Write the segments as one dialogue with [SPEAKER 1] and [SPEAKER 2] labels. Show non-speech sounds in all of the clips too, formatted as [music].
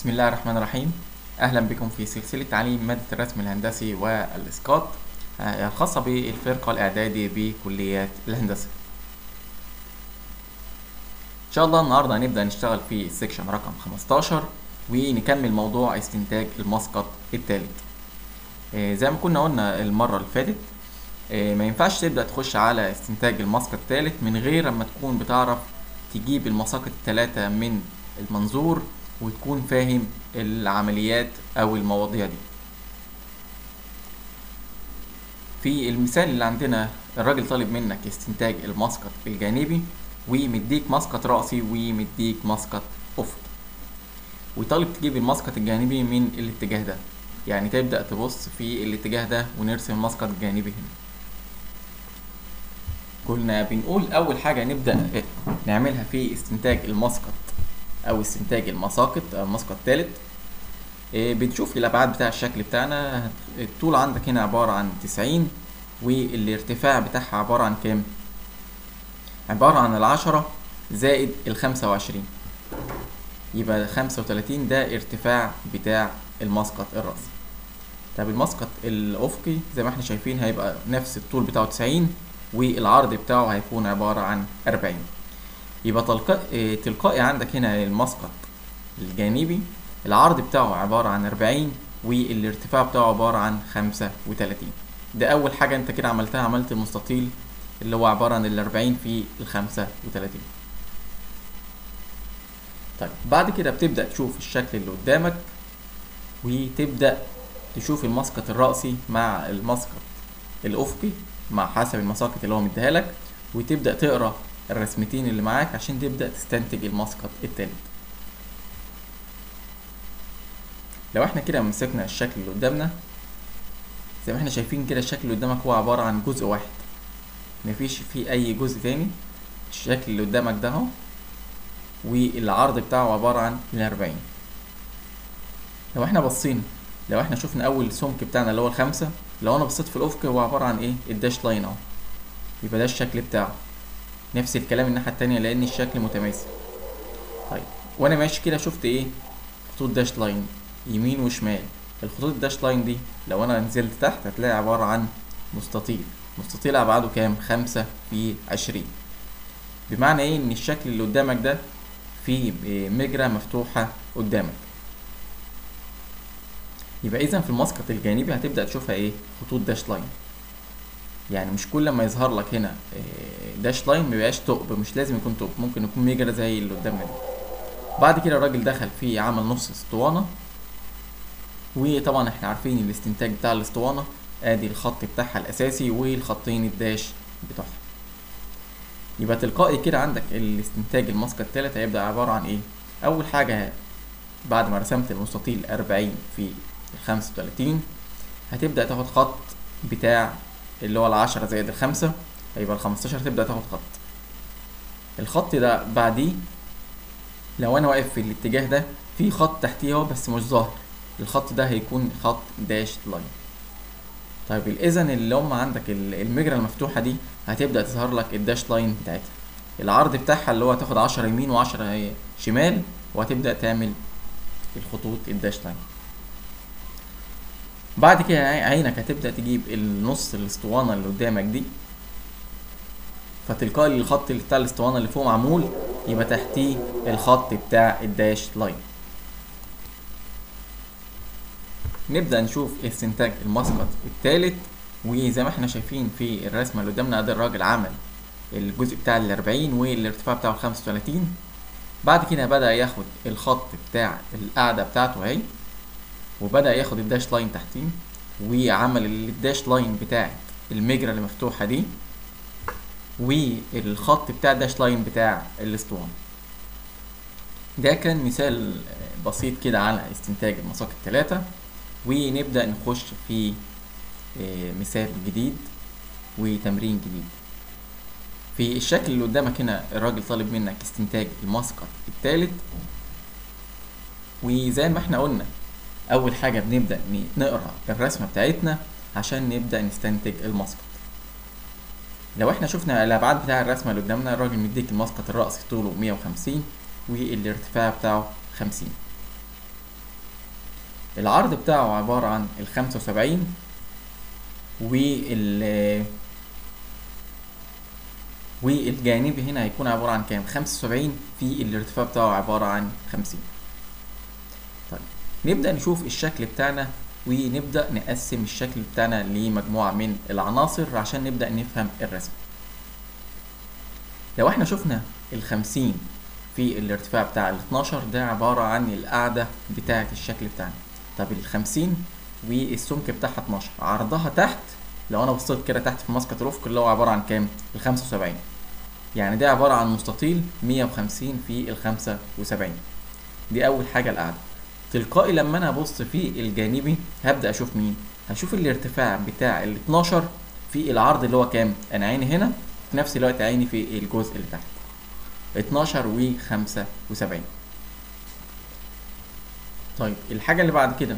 [SPEAKER 1] بسم الله الرحمن الرحيم. أهلا بكم في سلسلة تعليم مادة الرسم الهندسي والإسقاط آه، الخاصة بالفرقة الإعدادي بكليات الهندسة. إن شاء الله النهاردة هنبدأ نشتغل في السكشن رقم 15 ونكمل موضوع استنتاج المسقط الثالث آه، زي ما كنا قلنا المرة اللي فاتت آه، ما ينفعش تبدأ تخش على استنتاج المسقط الثالث من غير اما تكون بتعرف تجيب المساقط الثلاثة من المنظور وتكون فاهم العمليات أو المواضيع دي. في المثال اللي عندنا الراجل طالب منك استنتاج المسقط الجانبي ومديك مسقط رأسي ومديك مسقط أفقي وطالب تجيب المسقط الجانبي من الاتجاه ده. يعني تبدأ تبص في الاتجاه ده ونرسم المسقط الجانبي هنا. كنا بنقول أول حاجة نبدأ نعملها في استنتاج المسقط أو استنتاج المساقط أو المسقط الثالث إيه، بنشوف الأبعاد بتاع الشكل بتاعنا. الطول عندك هنا عبارة عن تسعين والارتفاع بتاعها عبارة عن كام؟ عبارة عن العشرة زائد الخمسة وعشرين. يبقى خمسة وتلاتين ده ارتفاع بتاع المسقط الرأسي طب المسقط الأفقي زي ما إحنا شايفين هيبقى نفس الطول بتاعه تسعين والعرض بتاعه هيكون عبارة عن أربعين. يبقى تلقائي آه، تلقائي عندك هنا المسقط الجانبي. العرض بتاعه عبارة عن أربعين والارتفاع بتاعه عبارة عن خمسة وتلاتين. ده أول حاجة أنت كده عملتها عملت المستطيل اللي هو عبارة عن الأربعين في الخمسة وتلاتين. طيب بعد كده بتبدأ تشوف الشكل اللي قدامك وتبدأ تشوف المسقط الرأسي مع المسقط الأفقي مع حسب المساقط اللي هو مديها لك وتبدأ تقرأ الرسمتين اللي معاك عشان تبدأ تستنتج المسقط التالت. لو إحنا كده مسكنا الشكل اللي قدامنا زي ما إحنا شايفين كده الشكل اللي قدامك هو عبارة عن جزء واحد. مفيش فيه أي جزء تاني الشكل اللي قدامك ده اهو والعرض بتاعه عبارة عن الأربعين لو إحنا بصينا لو إحنا شفنا أول سمك بتاعنا اللي هو الخمسة لو أنا بصيت في الأفق هو عبارة عن إيه؟ ال dash line أهو. يبقى ده الشكل بتاعه. نفس الكلام الناحية التانية لأن الشكل متماثل طيب وأنا ماشي كده شفت إيه؟ خطوط dash line يمين وشمال. الخطوط ال dash line دي لو أنا نزلت تحت هتلاقي عبارة عن مستطيل. مستطيل أبعاده كام؟ خمسة في عشرين. بمعنى إيه؟ إن الشكل اللي قدامك ده فيه مجرى مفتوحة قدامك. يبقى إذا في المسقط الجانبي هتبدأ تشوفها إيه؟ خطوط dash line يعني مش كل ما يظهر لك هنا آه، dash line مبيبقاش ثقب مش لازم يكون ثقب ممكن يكون مجرى زي اللي قدامنا دي. بعد كده الراجل دخل في عمل نص اسطوانة. وطبعا إحنا عارفين الاستنتاج بتاع الاسطوانة آدي الخط بتاعها الأساسي والخطين ال dash بتوعها. يبقى تلقائي كده عندك الاستنتاج المسقط التالت هيبدأ عبارة عن إيه؟ أول حاجة بعد ما رسمت المستطيل أربعين في الخمسة وتلاتين هتبدأ تاخد خط بتاع اللي هو العشرة زائد الخمسة. هيبقى الخمستاشر تبدأ تاخد خط. الخط ده بعديه لو أنا واقف في الاتجاه ده في خط تحتيه أهو بس مش ظاهر. الخط ده هيكون خط dash line. طيب اذا اللي هم عندك ال- المجرى المفتوحة دي هتبدأ تظهر لك ال dash line بتاعتها. العرض بتاعها اللي هو هتاخد عشرة يمين وعشرة شمال وهتبدأ تعمل الخطوط ال dash line. بعد كده عي- عينك هتبدأ تجيب النص الأسطوانة اللي قدامك دي. فتلقائي الخط بتاع الاسطوانة اللي فوق معمول يبقى تحتيه الخط بتاع ال dash line. نبدأ نشوف استنتاج المسقط الثالث وزي ما إحنا شايفين في الرسمة اللي قدامنا ده الراجل عمل الجزء بتاع الأربعين والارتفاع بتاعه الخمسة وتلاتين. بعد كده بدأ ياخد الخط بتاع القاعدة بتاعته أهي وبدأ ياخد ال dash line تحتيه وعمل ال dash line بتاعت المجرى اللي مفتوحة دي. والخط بتاع ال dash line بتاع الاسطوانة ده كان مثال بسيط كده على استنتاج المساقط الثلاثة ونبدأ نخش في آه، مثال جديد وتمرين جديد. في الشكل اللي قدامك هنا الراجل طالب منك استنتاج المسقط الثالث وزي ما إحنا قلنا أول حاجة بنبدأ ن- نقرأ الرسمة بتاعتنا عشان نبدأ نستنتج المسقط لو إحنا شفنا الابعاد بتاع الرسمة اللي قدامنا الراجل مديك المسقط الرأسي طوله 150 والارتفاع بتاعه 50 العرض بتاعه عبارة عن الخمسة وسبعين وال والجانبي هنا هيكون عبارة عن كام؟ خمسة وسبعين في الارتفاع بتاعه عبارة عن خمسين طيب نبدأ نشوف الشكل بتاعنا ونبدأ نقسم الشكل بتاعنا لمجموعة من العناصر عشان نبدأ نفهم الرسم. لو إحنا شفنا الخمسين في الارتفاع بتاع ال 12 ده عبارة عن القاعدة بتاعة الشكل بتاعنا. طب ال 50 والسمك بتاعها 12 عرضها تحت لو أنا بصيت كده تحت في مسقط الافق اللي هو عبارة عن كام؟ ال 75 يعني ده عبارة عن مستطيل 150 في ال 75 دي أول حاجة القاعدة. تلقائي لما أنا أبص في الجانبي هبدأ أشوف مين؟ هشوف الارتفاع بتاع ال 12 في العرض اللي هو كام؟ أنا عيني هنا في نفس الوقت عيني في الجزء اللي تحت 12 و 75 طيب الحاجة اللي بعد كده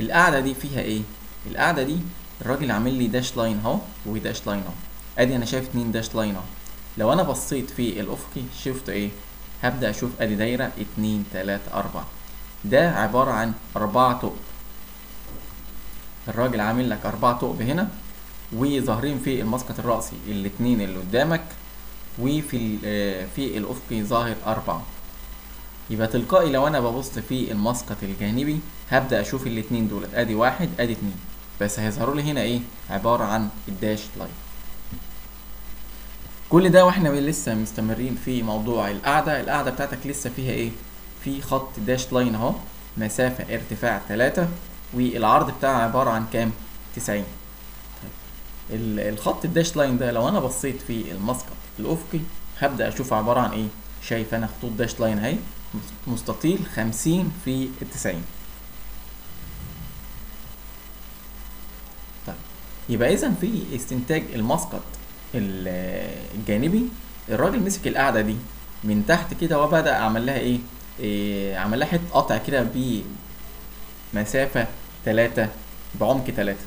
[SPEAKER 1] القاعدة دي فيها إيه؟ القاعدة دي الراجل عامل لي dash line أهو و dash line أهو أدي أنا شايف اتنين dash line أهو لو أنا بصيت في الافقي شفت إيه؟ هبدأ أشوف أدي دايرة اتنين تلاتة أربعة ده عبارة عن أربعة ثقب الراجل عامل لك أربعة ثقب هنا وظاهرين في المسقط الرأسي الاتنين اللي قدامك وفي في الافقي ظاهر أربعة. يبقى تلقائي لو أنا ببص في المسقط الجانبي هبدأ أشوف الاتنين دولت أدي واحد أدي اتنين. بس هيظهروا لي هنا إيه؟ عبارة عن ال dash line. كل ده وإحنا لسه مستمرين في موضوع القاعدة. القاعدة بتاعتك لسه فيها إيه؟ في خط dash line اهو مسافة ارتفاع 3 والعرض بتاعها عبارة عن كام؟ 90 الخط ال dash line ده لو أنا بصيت في المسقط الأفقي هبدأ أشوف عبارة عن إيه؟ شايف أنا خطوط dash line أهي مستطيل 50 في التسعين. طيب يبقى اذا في استنتاج المسقط الجانبي الراجل مسك القاعده دي من تحت كده وبدأ عمل لها إيه, إيه عمل لها حتة قطع كده بمسافة 3 بعمق 3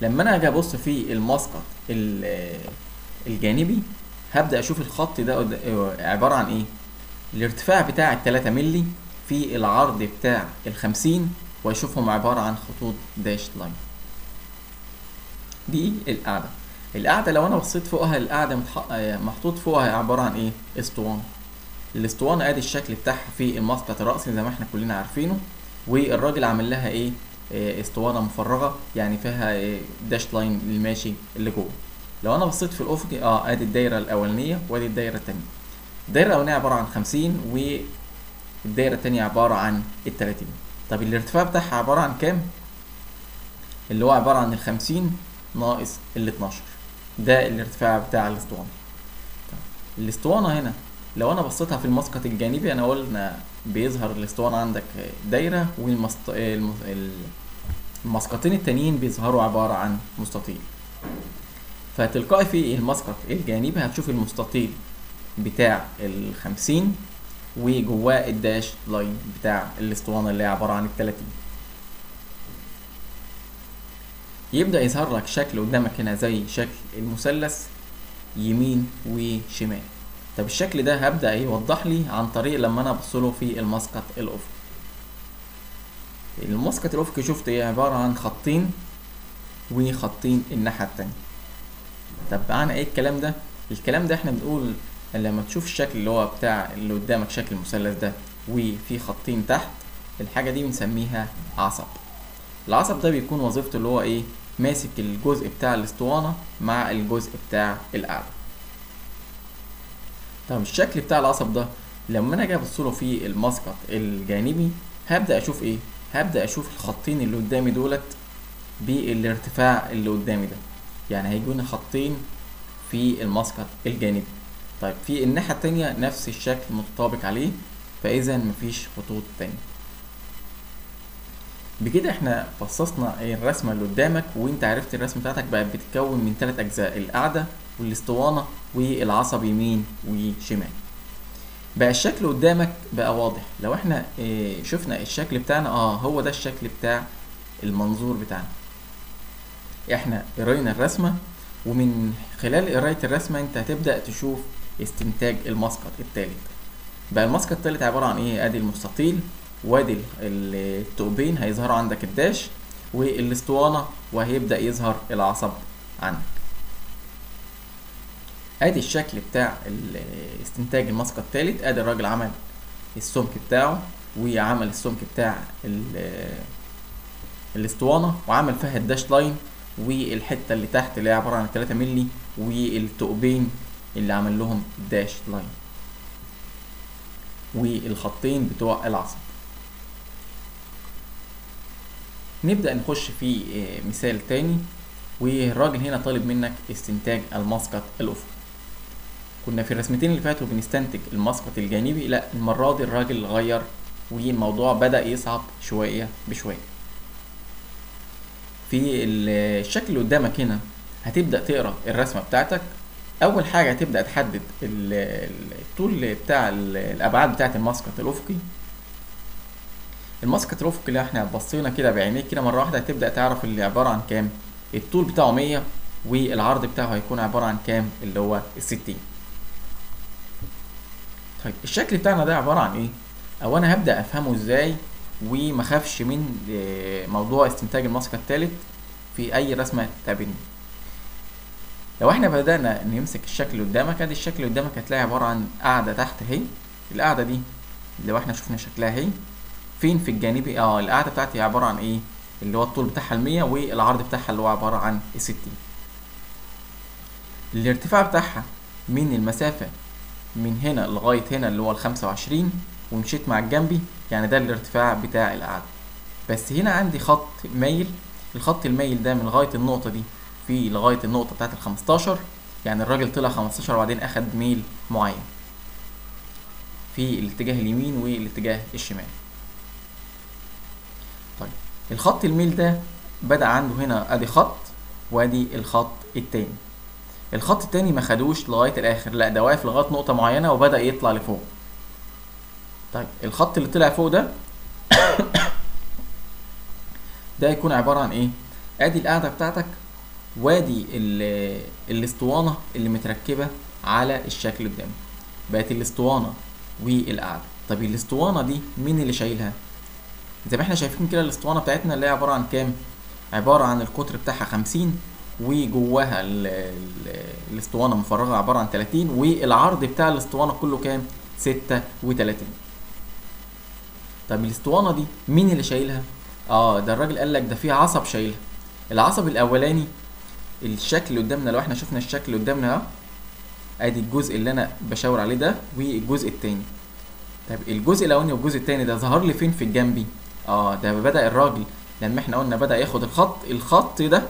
[SPEAKER 1] لما أنا أجي أبص في المسقط الجانبي هبدأ أشوف الخط ده عبارة عن إيه؟ الارتفاع بتاع ال 3 مللي في العرض بتاع ال 50 وأشوفهم عبارة عن خطوط داش لاين دي القاعدة. القاعدة لو أنا بصيت فوقها القاعدة محطوط فوقها عبارة عن إيه؟ اسطوانه الاسطوانه ادي الشكل بتاعها في المسقط الرأسي زي ما إحنا كلنا عارفينه. والراجل عامل لها إيه؟ اسطوانة مفرغة يعني فيها داش لاين اللي ماشي اللي جوه. لو أنا بصيت في الأفق آه ادي الدايرة الأولانية وادي الدايرة الثانية الدايرة الأولانية عبارة عن 50 والدايرة الثانية عبارة عن ال 30 طب الارتفاع بتاعها عبارة عن كام؟ اللي هو عبارة عن ال 50 ناقص ال 12 ده الارتفاع بتاع الاسطوانة. الاسطوانة هنا لو أنا بصيتها في المسقط الجانبي أنا قلنا بيظهر الاسطوانة عندك دايرة والمسط... المسقطين التانيين بيظهروا عبارة عن مستطيل. فتلقائي في المسقط الجانبي هتشوف المستطيل بتاع الخمسين وجواه الداش لاين بتاع الاسطوانة اللي هي عبارة عن التلاتين. يبدأ يظهر لك شكل قدامك هنا زي شكل المثلث يمين وشمال. طب الشكل ده هبدأ يوضح لي عن طريق لما أنا أبصله في المسقط الافقي المسقط الافقي شفت إيه؟ عبارة عن خطين وخطين الناحية التانية. طب معنى إيه الكلام ده؟ الكلام ده إحنا بنقول لما تشوف الشكل اللي هو بتاع اللي قدامك شكل المثلث ده وفي خطين تحت الحاجة دي بنسميها عصب. العصب ده بيكون وظيفته اللي هو إيه؟ ماسك الجزء بتاع الأسطوانة مع الجزء بتاع القاعدة طب الشكل بتاع العصب ده لما أنا أجي ابصله في المسقط الجانبي هبدأ أشوف إيه؟ هبدأ أشوف الخطين اللي قدامي دولت بالارتفاع اللي قدامي ده. يعني هيجوني خطين في المسقط الجانبي. طيب في الناحية التانية نفس الشكل متطابق عليه فإذا مفيش خطوط تانية. بكده إحنا فصصنا الرسمة اللي قدامك وإنت عرفت الرسمة بتاعتك بقت بتتكون من ثلاث أجزاء. القاعدة والاسطوانة والعصب يمين وشمال. بقى الشكل قدامك بقى واضح. لو إحنا آه شفنا الشكل بتاعنا آه هو ده الشكل بتاع المنظور بتاعنا. إحنا قرينا الرسمة ومن خلال قراية الرسمة انت هتبدأ تشوف استنتاج المسقط التالت. بقى المسقط التالت عبارة عن إيه؟ ادي المستطيل وادي ال- ال- الثقبين هيظهروا عندك الداش والاسطوانة وهيبدأ يظهر العصب عندك. ادي الشكل بتاع استنتاج المسقط الثالث ادي الراجل عمل السمك بتاعه وعمل السمك بتاع ال- الاسطوانة وعمل فيها ال dash line والحتة اللي تحت اللي هي عبارة عن 3 مللي والثقبين اللي عمل لهم dash line. والخطين بتوع العصب. نبدأ نخش في آه، مثال تاني. والراجل هنا طالب منك استنتاج المسقط الأفقي كنا في الرسمتين اللي فاتوا بنستنتج المسقط الجانبي لا المرة دي الراجل غير والموضوع بدأ يصعب شوية بشوية. في ال- الشكل اللي قدامك هنا هتبدأ تقرأ الرسمة بتاعتك. أول حاجة هتبدأ تحدد ال- ال- الطول بتاع ال- الأبعاد بتاعة المسقط الأفقي. المسقط الأفقي اللي إحنا بصينا كده بعينيك كده مرة واحدة هتبدأ تعرف اللي عبارة عن كام. الطول بتاعه 100 والعرض بتاعه هيكون عبارة عن كام؟ اللي هو الستين. طيب الشكل بتاعنا ده عبارة عن إيه؟ أو أنا هبدأ أفهمه إزاي وما اخافش من آه، موضوع استنتاج المسقط الثالث في أي رسمة تقابلني لو إحنا بدأنا نمسك الشكل اللي قدامك أدي الشكل اللي قدامك هتلاقي عبارة عن قاعدة تحت أهي. القاعدة دي لو إحنا شفنا شكلها أهي. فين؟ في الجانبي. آه القاعدة بتاعتي عبارة عن إيه؟ اللي هو الطول بتاعها المية والعرض بتاعها اللي هو عبارة عن الستين الارتفاع بتاعها من المسافة من هنا لغاية هنا اللي هو الخمسة وعشرين ومشيت مع الجنبي يعني ده الارتفاع بتاع القاعدة بس هنا عندي خط مايل الخط المايل ده من لغاية النقطة دي في لغاية النقطة بتاعت الخمستاشر يعني الراجل طلع خمستاشر وبعدين أخد ميل معين في الاتجاه اليمين والاتجاه الشمال. طيب الخط الميل ده بدأ عنده هنا أدي خط وأدي الخط التاني. الخط التاني ما خدوش لغاية الآخر لا ده واقف لغاية نقطة معينة وبدأ يطلع لفوق. طيب الخط اللي طلع فوق ده [coughs] ده يكون عبارة عن إيه؟ أدي القاعدة بتاعتك وادي ال- الاسطوانة اللي متركبة على الشكل قدامك بقت الاسطوانة والقاعدة. طب الاسطوانة دي مين اللي شايلها؟ زي ما إحنا شايفين كده الاسطوانة بتاعتنا اللي هي عبارة عن كام؟ عبارة عن القطر بتاعها خمسين وجواها ال- ال- الاسطوانة مفرغة عبارة عن تلاتين والعرض بتاع الاسطوانة كله كام؟ ستة وتلاتين. طب الاسطوانة دي مين اللي شايلها؟ آه ده الراجل قال لك ده في عصب شايلها. العصب الأولاني الشكل اللي قدامنا لو إحنا شفنا الشكل اللي قدامنا ادي الجزء اللي أنا بشاور عليه ده والجزء التاني. طب الجزء الأولاني والجزء التاني ده ظهر لي فين في الجنبي؟ آه ده بدأ الراجل لما إحنا قلنا بدأ ياخد الخط الخط ده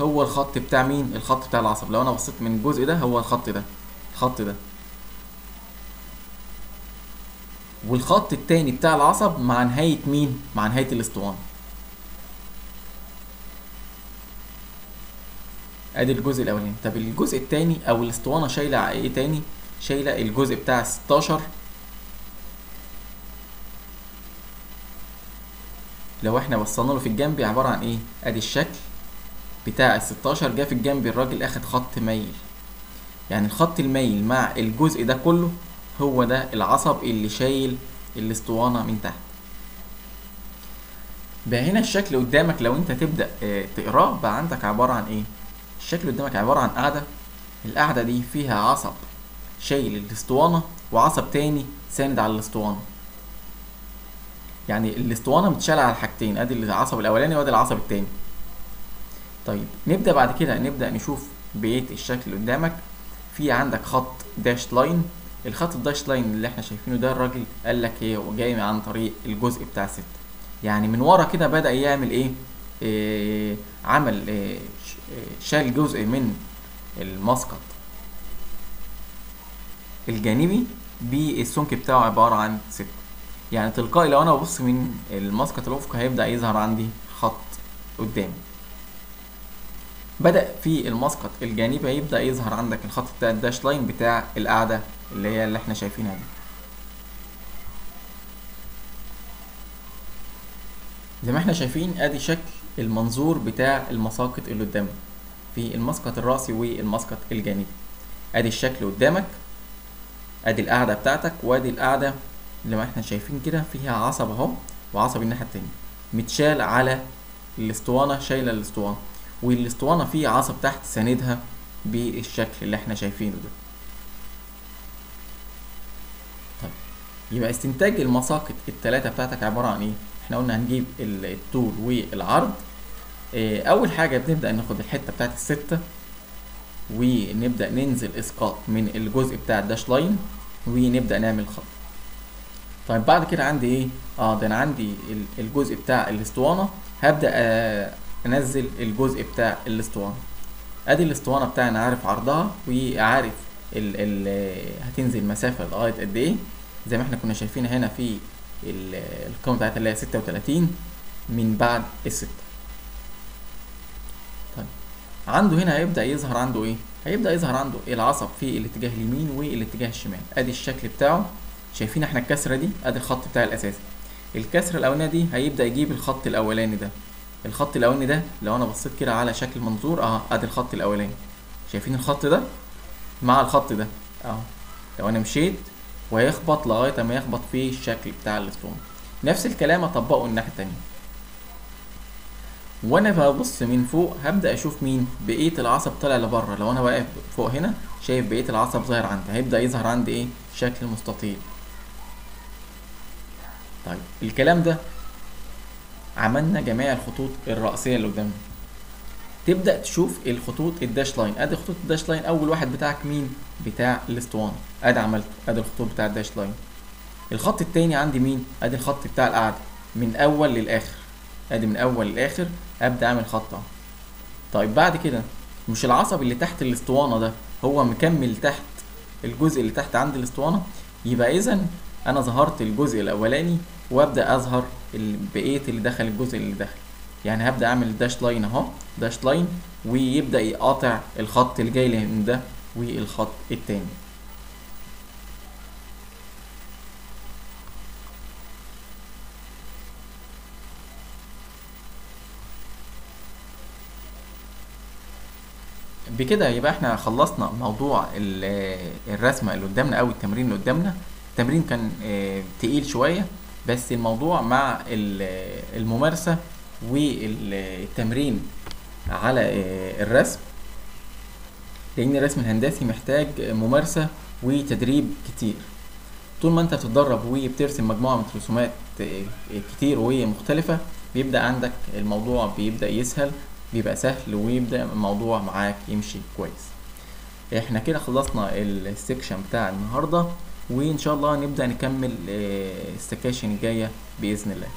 [SPEAKER 1] هو الخط بتاع مين؟ الخط بتاع العصب. لو أنا بصيت من الجزء ده هو الخط ده. الخط ده. والخط التاني بتاع العصب مع نهاية مين؟ مع نهاية الاسطوانة. أدي الجزء الأولاني. طب الجزء التاني أو الاسطوانة شايلة إيه تاني؟ شايلة الجزء بتاع 16 لو إحنا بصينا له في الجنب عبارة عن إيه؟ أدي الشكل. بتاع ال 16 جه في الجنب الراجل أخد خط مايل يعني الخط المايل مع الجزء ده كله هو ده العصب اللي شايل الاسطوانة من تحت. بقى هنا الشكل قدامك لو أنت تبدأ آه تقراه بقى عندك عبارة عن إيه؟ الشكل قدامك عبارة عن قاعدة. القاعدة دي فيها عصب شايل الاسطوانة وعصب تاني ساند على الاسطوانة. يعني الاسطوانة متشالة على حاجتين أدي العصب الأولاني وأدي العصب التاني. طيب نبدأ بعد كده نبدأ نشوف بقية الشكل اللي قدامك. في عندك خط dash line الخط ال dash line اللي إحنا شايفينه ده الراجل قال لك إيه جاي عن طريق الجزء بتاع ستة. يعني من ورا كده بدأ يعمل إيه, إيه عمل إيه شال جزء من المسقط الجانبي بالسمك بتاعه عبارة عن ستة. يعني تلقائي لو أنا ببص من المسقط الافقي هيبدأ يظهر عندي خط قدامي. بدأ في المسقط الجانبي هيبدأ يظهر عندك الخط بتاع الداش لاين بتاع القاعدة اللي هي اللي إحنا شايفينها دي. زي ما إحنا شايفين ادي شكل المنظور بتاع المساقط اللي قدامنا في المسقط الرأسي والمسقط الجانبي. ادي الشكل قدامك ادي القاعدة بتاعتك وادي القاعدة زي ما إحنا شايفين كده فيها عصب اهو وعصب الناحية التانية. متشال على الاسطوانة شايلة الاسطوانة. والاسطوانة فيه عصب تحت ساندها بالشكل اللي إحنا شايفينه ده طيب يبقى استنتاج المساقط التلاتة بتاعتك عبارة عن إيه؟ إحنا قلنا هنجيب ال- الطول والعرض آه، أول حاجة بنبدأ ناخد الحتة بتاعت الستة ونبدأ ننزل إسقاط من الجزء بتاع الداش لاين ونبدأ نعمل خط طيب بعد كده عندي إيه؟ آه ده أنا عندي ال- الجزء بتاع الاسطوانة هبدأ آه، انزل الجزء بتاع الاسطوانة. ادي الاسطوانة بتاعي أنا عارف عرضها وعارف ال ال هتنزل مسافة لغاية قد إيه. زي ما إحنا كنا شايفين هنا في ال- القيمة بتاعتها اللي هي ستة وتلاتين من بعد الستة. طيب عنده هنا هيبدأ يظهر عنده إيه؟ هيبدأ يظهر عنده العصب في الاتجاه اليمين والاتجاه الشمال. ادي الشكل بتاعه. شايفين إحنا الكسرة دي؟ ادي الخط بتاعي الاساسي الكسرة الأولانية دي هيبدأ يجيب الخط الأولاني ده. الخط الأولاني ده لو أنا بصيت كده على شكل منظور أه أدي الخط الأولاني. شايفين الخط ده؟ مع الخط ده. أهو. لو أنا مشيت وهيخبط لغاية ما يخبط في الشكل بتاع الاسطوانه نفس الكلام أطبقه الناحية التانية. وأنا ببص من فوق هبدأ أشوف مين؟ بقية العصب طالع لبره. لو أنا واقف فوق هنا شايف بقية العصب ظاهر عندي. هيبدأ يظهر عندي إيه؟ شكل مستطيل. طيب. الكلام ده عملنا جميع الخطوط الرئيسيه اللي قدامنا. تبدأ تشوف الخطوط ال dash line. أدي خطوط ال dash line. أول واحد بتاعك مين؟ بتاع الاسطوانه أدي عملته أدي الخطوط بتاع ال dash line. الخط التاني عندي مين؟ أدي الخط بتاع القاعدة. من أول للآخر. أدي من أول للآخر. أبدأ أعمل خط أهو. طيب بعد كده مش العصب اللي تحت الاسطوانه ده هو مكمل تحت الجزء اللي تحت عند الاسطوانه يبقى اذا أنا ظهرت الجزء الأولاني وابدأ أظهر ال- بقية اللي دخل الجزء اللي دخل. يعني هبدأ أعمل dash line أهو. dash line ويبدأ يقاطع الخط اللي جاي من ده والخط التاني. بكده يبقى إحنا خلصنا موضوع ال- الرسمة اللي قدامنا أو التمرين اللي قدامنا. التمرين كان آه، تقيل شوية. بس الموضوع مع ال- الممارسة والتمرين على آه، الرسم. لأن الرسم الهندسي محتاج ممارسة وتدريب كتير. طول ما أنت بتتدرب وبترسم مجموعة من الرسومات آه، كتير ومختلفه بيبدأ عندك الموضوع بيبدأ يسهل بيبقى سهل ويبدأ الموضوع معاك يمشي كويس. إحنا كده خلصنا ال section بتاع النهارده. وإن شاء الله نبدأ نكمل آه، السكاشن الجاية بإذن الله.